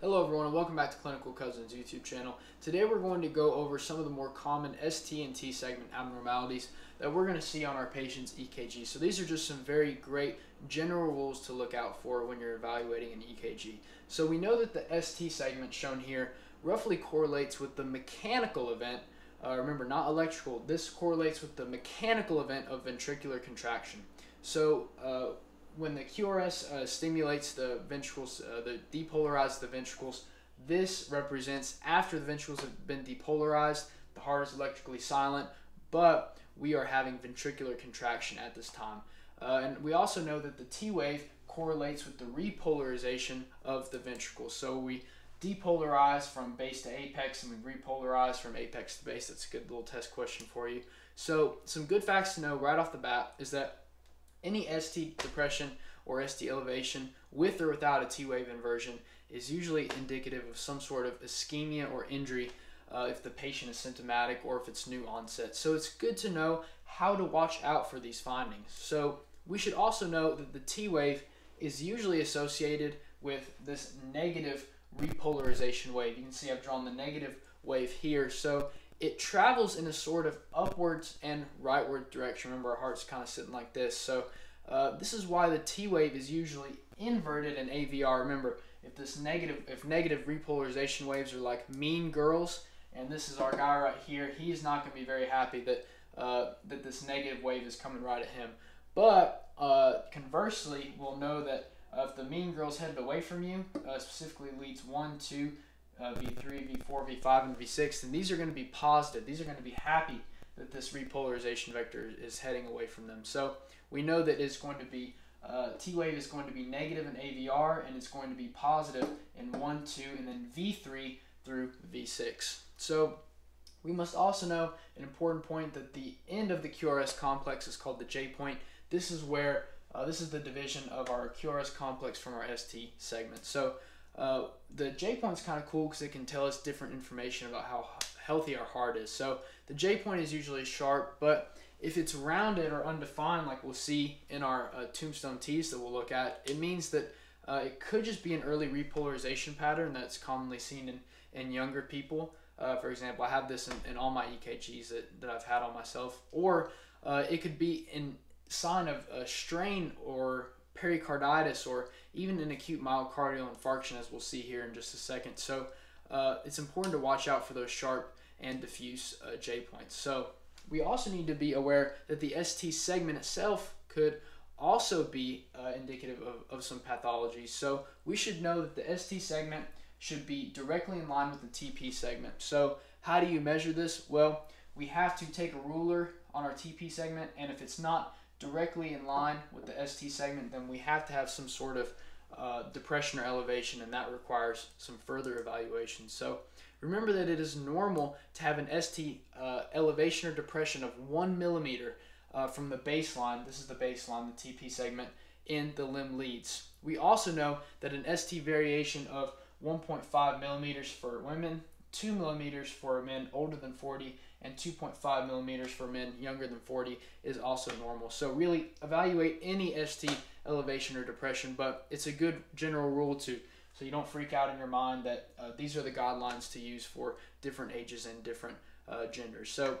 Hello everyone and welcome back to Clinical Cousins YouTube channel. Today we're going to go over some of the more common ST and T segment abnormalities that we're going to see on our patient's EKG. So these are just some very great general rules to look out for when you're evaluating an EKG. So we know that the ST segment shown here roughly correlates with the mechanical event uh, remember, not electrical. This correlates with the mechanical event of ventricular contraction. So uh, when the QRS uh, stimulates the ventricles, uh, the depolarizes the ventricles, this represents after the ventricles have been depolarized, the heart is electrically silent, but we are having ventricular contraction at this time. Uh, and we also know that the T wave correlates with the repolarization of the ventricles. So we depolarize from base to apex and we repolarize from apex to base. That's a good little test question for you. So some good facts to know right off the bat is that any ST depression or ST elevation with or without a T wave inversion is usually indicative of some sort of ischemia or injury uh, if the patient is symptomatic or if it's new onset. So it's good to know how to watch out for these findings. So we should also know that the T wave is usually associated with this negative repolarization wave. You can see I've drawn the negative wave here. So it travels in a sort of upwards and rightward direction. Remember, our heart's kind of sitting like this. So uh, this is why the T wave is usually inverted in AVR. Remember, if this negative, if negative repolarization waves are like mean girls, and this is our guy right here, he's not going to be very happy that uh, that this negative wave is coming right at him. But uh, conversely, we'll know that uh, if the mean girl's headed away from you, uh, specifically leads 1, 2, uh, V3, V4, V5, and V6, then these are going to be positive. These are going to be happy that this repolarization vector is heading away from them. So we know that it's going to be uh, T wave is going to be negative in AVR and it's going to be positive in 1, 2, and then V3 through V6. So we must also know an important point that the end of the QRS complex is called the J point. This is where uh, this is the division of our QRS complex from our ST segment. So uh, the J point is kind of cool because it can tell us different information about how healthy our heart is. So the J point is usually sharp, but if it's rounded or undefined, like we'll see in our uh, tombstone T's that we'll look at, it means that uh, it could just be an early repolarization pattern that's commonly seen in, in younger people. Uh, for example, I have this in, in all my EKGs that, that I've had on myself. Or uh, it could be in sign of a strain or pericarditis or even an acute myocardial infarction, as we'll see here in just a second. So uh, it's important to watch out for those sharp and diffuse uh, J points. So we also need to be aware that the ST segment itself could also be uh, indicative of, of some pathology. So we should know that the ST segment should be directly in line with the TP segment. So how do you measure this? Well, we have to take a ruler on our TP segment, and if it's not directly in line with the ST segment, then we have to have some sort of uh, depression or elevation, and that requires some further evaluation. So remember that it is normal to have an ST uh, elevation or depression of one millimeter uh, from the baseline. This is the baseline, the TP segment, in the limb leads. We also know that an ST variation of 1.5 millimeters for women, 2 millimeters for men older than 40, and 2.5 millimeters for men younger than 40 is also normal. So really evaluate any ST elevation or depression, but it's a good general rule to so you don't freak out in your mind that uh, these are the guidelines to use for different ages and different uh, genders. So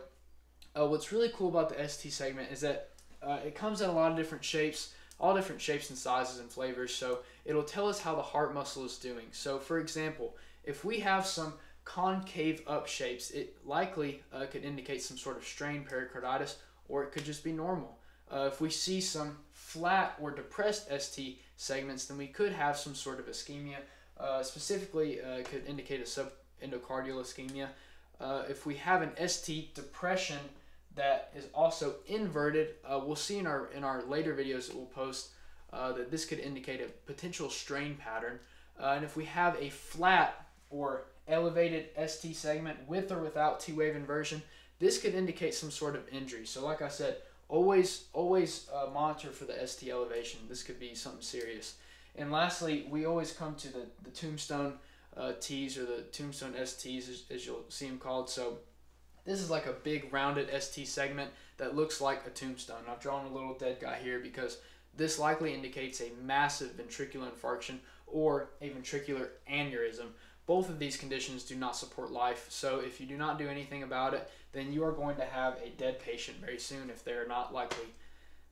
uh, what's really cool about the ST segment is that uh, it comes in a lot of different shapes, all different shapes and sizes and flavors. So it'll tell us how the heart muscle is doing. So for example, if we have some concave up shapes, it likely uh, could indicate some sort of strained pericarditis or it could just be normal. Uh, if we see some flat or depressed ST segments, then we could have some sort of ischemia. Uh, specifically, uh, could indicate a subendocardial ischemia. Uh, if we have an ST depression that is also inverted, uh, we'll see in our in our later videos that we'll post that this could indicate a potential strain pattern. and if we have a flat or elevated ST segment with or without T-wave inversion, this could indicate some sort of injury. So like I said, always always uh, monitor for the ST elevation. This could be something serious. And lastly, we always come to the, the tombstone uh, T's or the tombstone STs as, as you'll see them called. So this is like a big rounded ST segment that looks like a tombstone. I've drawn a little dead guy here because this likely indicates a massive ventricular infarction or a ventricular aneurysm. Both of these conditions do not support life, so if you do not do anything about it, then you are going to have a dead patient very soon if they're not likely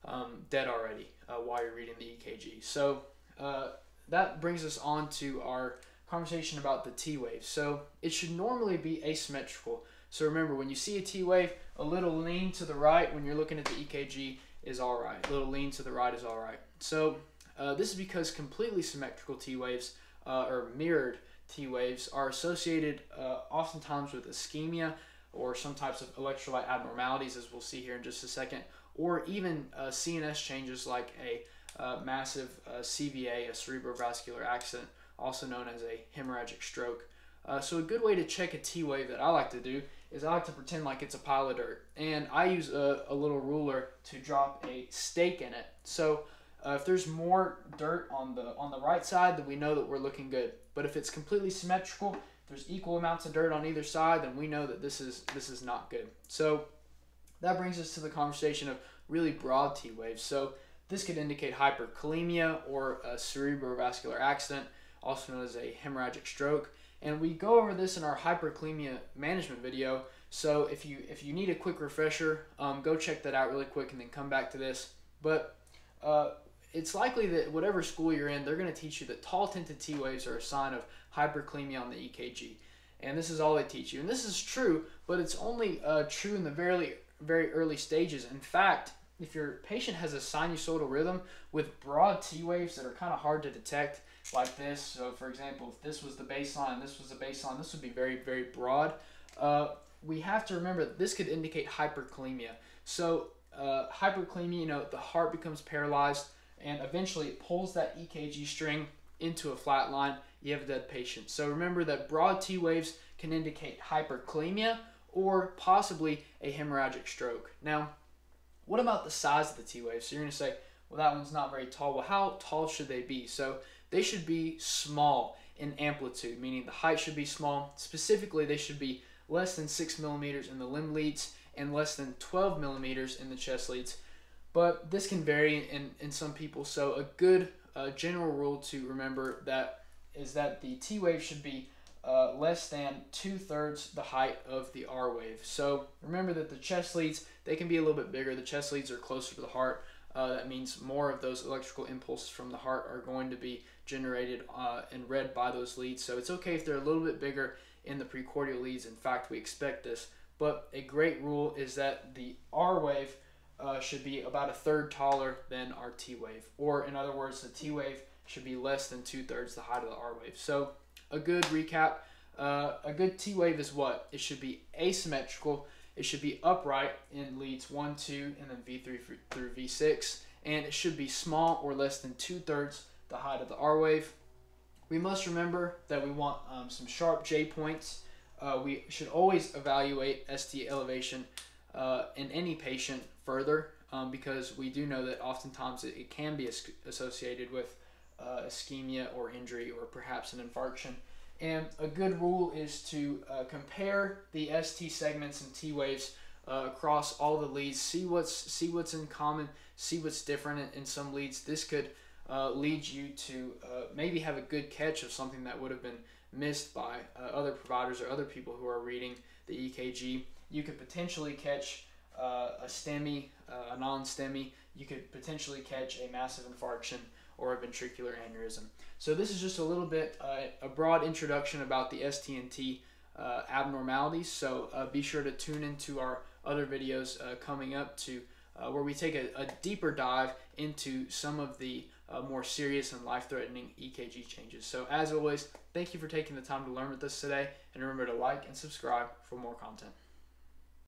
um, dead already uh, while you're reading the EKG. So uh, that brings us on to our conversation about the T wave. So it should normally be asymmetrical. So remember, when you see a T wave, a little lean to the right when you're looking at the EKG is all right. A little lean to the right is all right. So uh, this is because completely symmetrical T waves uh, or mirrored T waves are associated uh, oftentimes with ischemia or some types of electrolyte abnormalities, as we'll see here in just a second, or even uh, CNS changes like a uh, massive uh, CVA, a cerebrovascular accident, also known as a hemorrhagic stroke. Uh, so a good way to check a T wave that I like to do is I like to pretend like it's a pile of dirt, and I use a, a little ruler to drop a stake in it. So uh, if there's more dirt on the on the right side, then we know that we're looking good. But if it's completely symmetrical, there's equal amounts of dirt on either side, then we know that this is this is not good. So that brings us to the conversation of really broad T waves. So this could indicate hyperkalemia or a cerebrovascular accident, also known as a hemorrhagic stroke. And we go over this in our hyperkalemia management video. So if you if you need a quick refresher, um, go check that out really quick and then come back to this. But it's likely that whatever school you're in, they're going to teach you that tall tented T waves are a sign of hyperkalemia on the EKG. And this is all they teach you. And this is true, but it's only uh, true in the very, very early stages. In fact, if your patient has a sinusoidal rhythm with broad T waves that are kind of hard to detect, like this, so for example, if this was the baseline, this was the baseline, this would be very, very broad. Uh, we have to remember that this could indicate hyperkalemia. So, uh, hyperkalemia, you know, the heart becomes paralyzed and eventually it pulls that EKG string into a flat line. You have a dead patient. So, remember that broad T waves can indicate hyperkalemia or possibly a hemorrhagic stroke. Now, what about the size of the T wave? So you're to say, well, that one's not very tall. Well, how tall should they be? So they should be small in amplitude, meaning the height should be small. Specifically, they should be less than 6 millimeters in the limb leads and less than 12 millimeters in the chest leads. But this can vary in, in some people. So a good uh, general rule to remember that is that the T wave should be uh, less than two thirds the height of the R wave. So remember that the chest leads, they can be a little bit bigger. The chest leads are closer to the heart. Uh, that means more of those electrical impulses from the heart are going to be generated uh, and read by those leads. So it's okay if they're a little bit bigger in the precordial leads. In fact, we expect this. But a great rule is that the R wave uh, should be about a third taller than our T wave. Or in other words, the T wave should be less than two thirds the height of the R wave. So a good recap. Uh, a good T wave is what? It should be asymmetrical. It should be upright in leads 1, 2, and then V3 through V6. And it should be small or less than two thirds the height of the R wave. We must remember that we want um, some sharp J points. Uh, we should always evaluate ST elevation uh, in any patient further um, because we do know that oftentimes it, it can be associated with uh, ischemia or injury or perhaps an infarction. And a good rule is to uh, compare the ST segments and T waves uh, across all the leads. See what's see what's in common. See what's different in, in some leads. This could uh, lead you to uh, maybe have a good catch of something that would have been missed by uh, other providers or other people who are reading the EKG. You could potentially catch uh, a STEMI, a non-STEMI. You could potentially catch a massive infarction or a ventricular aneurysm. So this is just a little bit, uh, a broad introduction about the STNT uh, abnormalities. So uh, be sure to tune into our other videos uh, coming up to uh, where we take a, a, deeper dive into some of the uh, more serious and life-threatening EKG changes. So as always, thank you for taking the time to learn with us today, and remember to like and subscribe for more content.